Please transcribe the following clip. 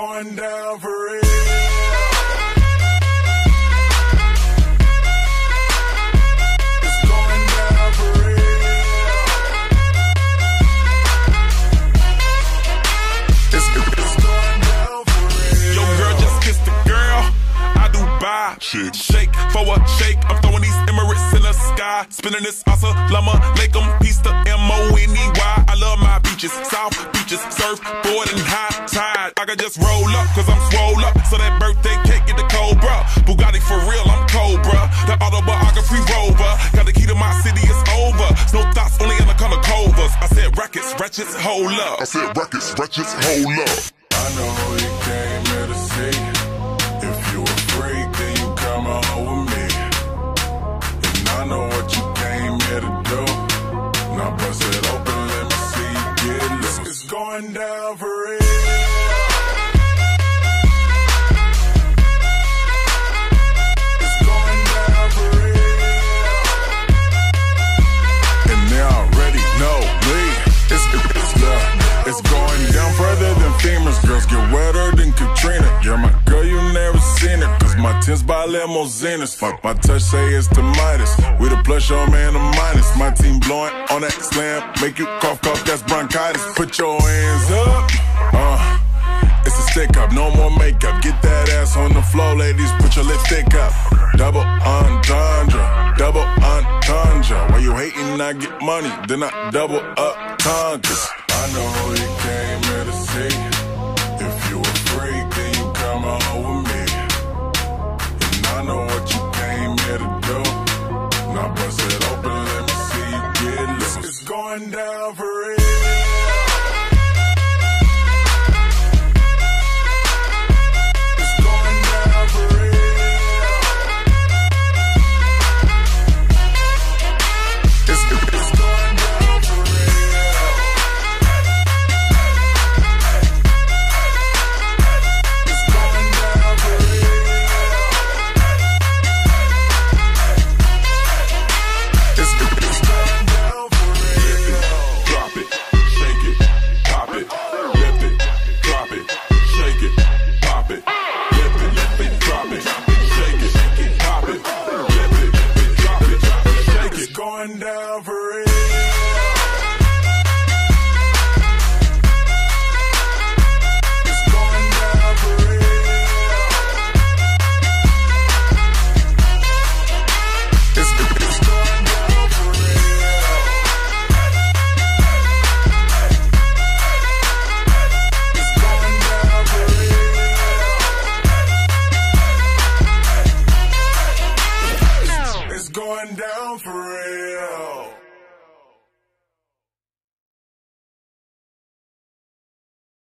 going down for real. It's going down for real. It's, it's going down for real. Yo, girl, just kissed the girl. I do buy shit. Shake for a shake. I'm throwing these Emirates in the sky. Spinning this asa llama. Make them piece the M O N E Y. I love my beaches. South beaches. surf, board, and high tide. I can just roll up cause I'm swole up. So that birthday cake get the Cobra. Bugatti for real, I'm Cobra. The autobiography rover. Got the key to my city, it's over. No thoughts, only in the color covers. I said rackets, ratchets, hold up. I said records, wretches, hold up. I know you came here to see. If you a freak, then you come on with me. And I know what you came here to do. Now bust it open, let me see you get loose. It's going down for real. Tins by limousines. My, my touch say it's the Midas. We the plus, your man, the minus. My team blowing on that slam. Make you cough, cough, that's bronchitis. Put your hands up. Uh. It's a stick up, no more makeup. Get that ass on the floor, ladies. Put your lipstick up. Double entendre, double entendre. While you hating, I get money, then I double up conquers. I know you came here to see.